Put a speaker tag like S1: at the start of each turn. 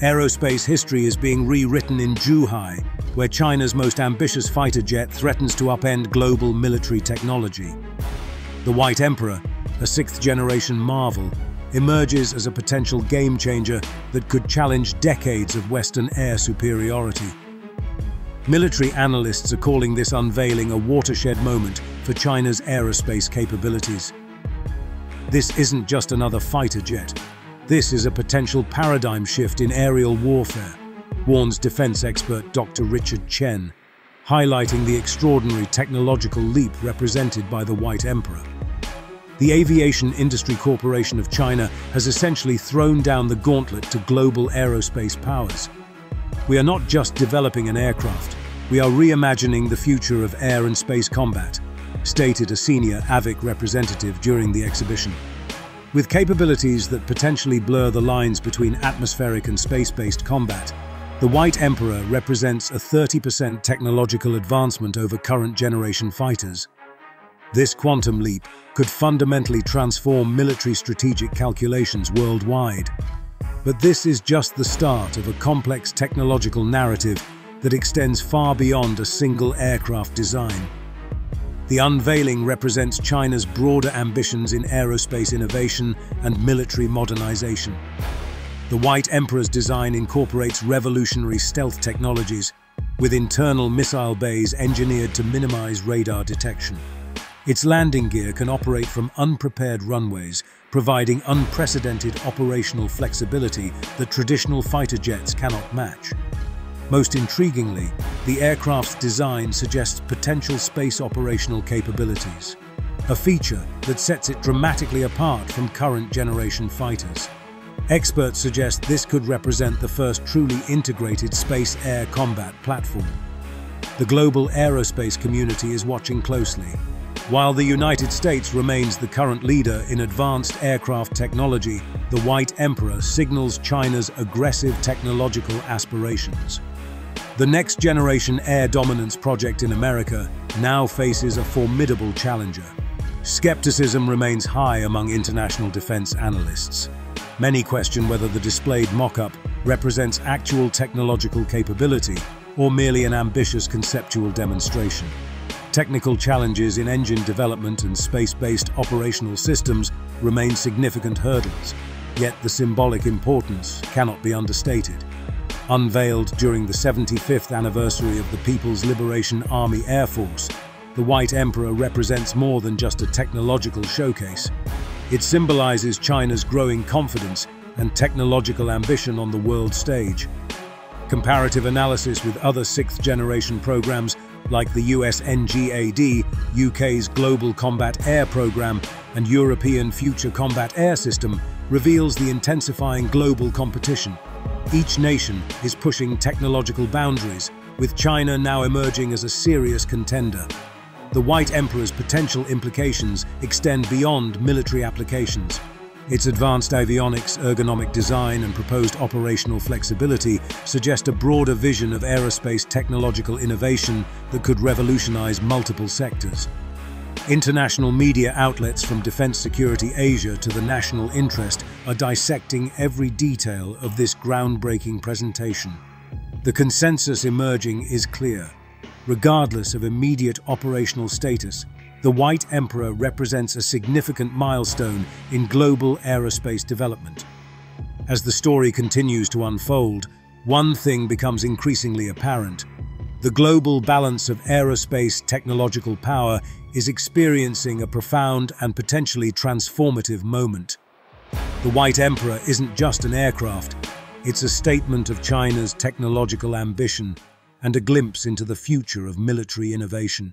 S1: Aerospace history is being rewritten in Zhuhai, where China's most ambitious fighter jet threatens to upend global military technology. The White Emperor, a sixth-generation marvel, emerges as a potential game-changer that could challenge decades of Western air superiority. Military analysts are calling this unveiling a watershed moment for China's aerospace capabilities. This isn't just another fighter jet. This is a potential paradigm shift in aerial warfare, warns defense expert Dr. Richard Chen, highlighting the extraordinary technological leap represented by the White Emperor. The Aviation Industry Corporation of China has essentially thrown down the gauntlet to global aerospace powers. We are not just developing an aircraft, we are reimagining the future of air and space combat, stated a senior AVIC representative during the exhibition. With capabilities that potentially blur the lines between atmospheric and space-based combat, the White Emperor represents a 30% technological advancement over current generation fighters. This quantum leap could fundamentally transform military strategic calculations worldwide. But this is just the start of a complex technological narrative that extends far beyond a single aircraft design. The unveiling represents China's broader ambitions in aerospace innovation and military modernization. The White Emperor's design incorporates revolutionary stealth technologies, with internal missile bays engineered to minimize radar detection. Its landing gear can operate from unprepared runways, providing unprecedented operational flexibility that traditional fighter jets cannot match. Most intriguingly, the aircraft's design suggests potential space operational capabilities, a feature that sets it dramatically apart from current generation fighters. Experts suggest this could represent the first truly integrated space-air combat platform. The global aerospace community is watching closely. While the United States remains the current leader in advanced aircraft technology, the White Emperor signals China's aggressive technological aspirations. The next generation air dominance project in America now faces a formidable challenger. Skepticism remains high among international defense analysts. Many question whether the displayed mock-up represents actual technological capability or merely an ambitious conceptual demonstration. Technical challenges in engine development and space-based operational systems remain significant hurdles, yet the symbolic importance cannot be understated. Unveiled during the 75th anniversary of the People's Liberation Army Air Force, the White Emperor represents more than just a technological showcase. It symbolizes China's growing confidence and technological ambition on the world stage. Comparative analysis with other sixth-generation programs like the US NGAD, UK's Global Combat Air Programme and European Future Combat Air System reveals the intensifying global competition. Each nation is pushing technological boundaries, with China now emerging as a serious contender. The White Emperor's potential implications extend beyond military applications. Its advanced avionics, ergonomic design and proposed operational flexibility suggest a broader vision of aerospace technological innovation that could revolutionize multiple sectors. International media outlets from Defense Security Asia to the national interest are dissecting every detail of this groundbreaking presentation. The consensus emerging is clear. Regardless of immediate operational status, the White Emperor represents a significant milestone in global aerospace development. As the story continues to unfold, one thing becomes increasingly apparent. The global balance of aerospace technological power is experiencing a profound and potentially transformative moment. The White Emperor isn't just an aircraft, it's a statement of China's technological ambition and a glimpse into the future of military innovation.